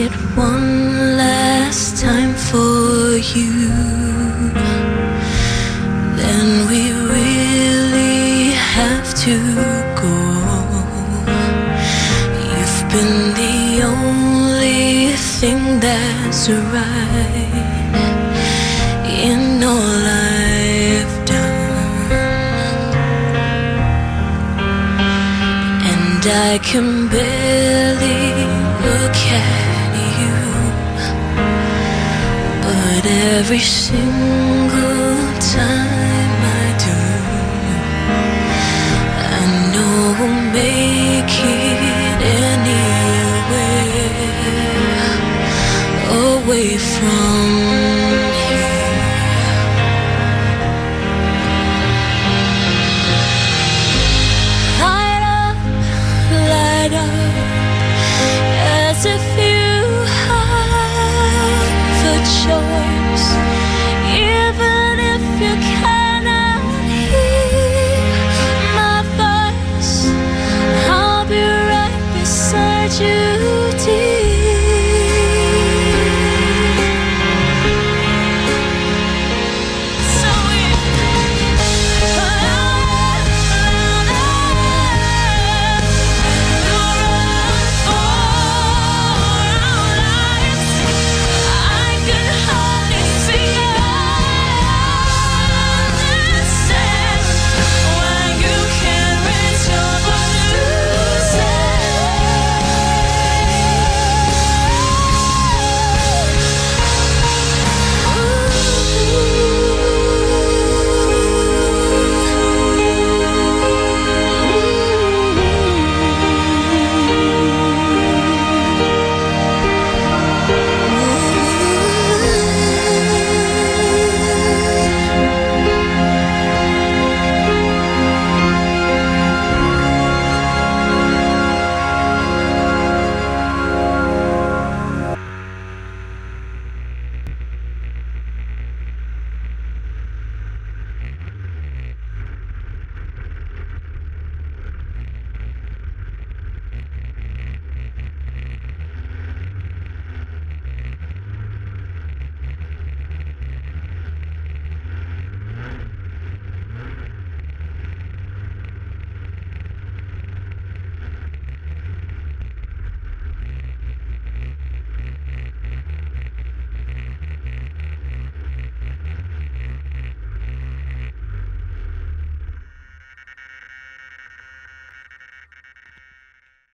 it one last time for you. Then we really have to go. You've been the only thing that's right in all I've done, and I can barely look at. But every single time choice.